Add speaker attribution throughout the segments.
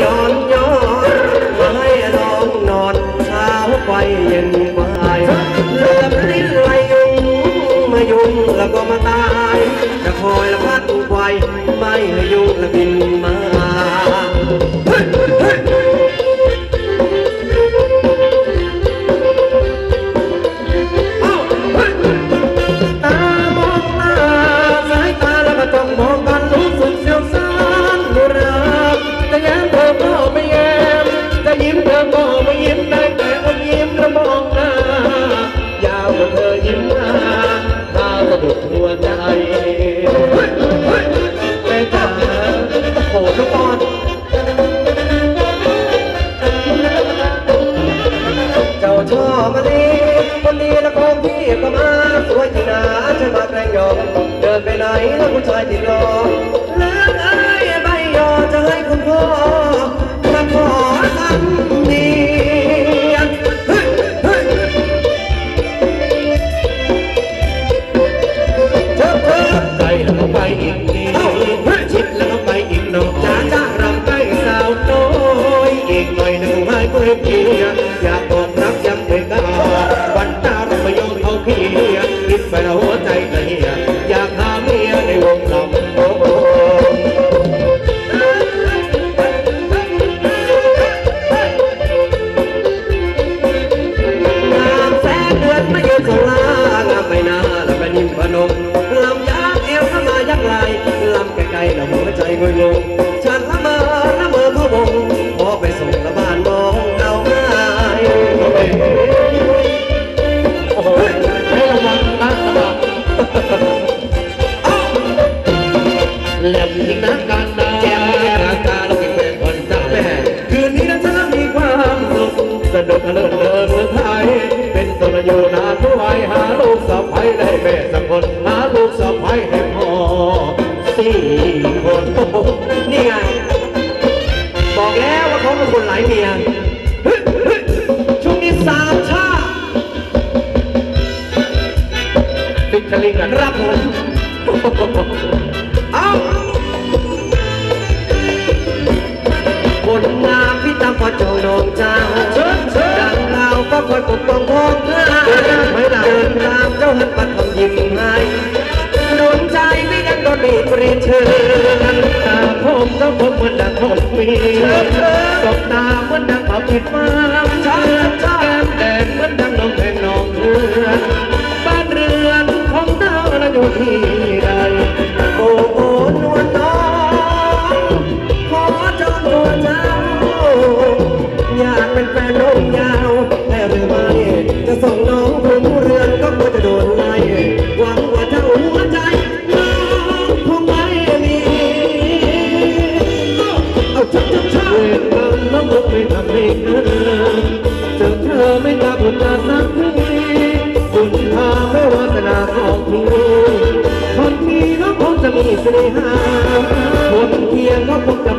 Speaker 1: yon yon คนหาลูกสะพ้ายให้พ่อสี่
Speaker 2: คน
Speaker 1: นี่ไง บอ
Speaker 2: ก
Speaker 1: แล้
Speaker 2: วว่า
Speaker 1: เขาเป็นคนหลายเมียช่วงนี้สามชาติ
Speaker 2: ดทะเลกัน
Speaker 1: รับผม คอยปกป้องพ้องเธอไม่ห
Speaker 2: ลัเดิ
Speaker 1: นตามเจ้าหัน
Speaker 2: ปัดคำยิ้ม
Speaker 1: ให้
Speaker 3: ดวงใจไม่ยังก็มีปรีเชิญตาผมก็โาผมเหมือนดังผมมีตบตาเหมือนดังเผาผิดมา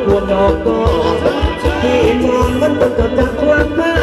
Speaker 3: ควรดอกก็ที่มองมันต้อง
Speaker 4: จ
Speaker 3: ดจำความ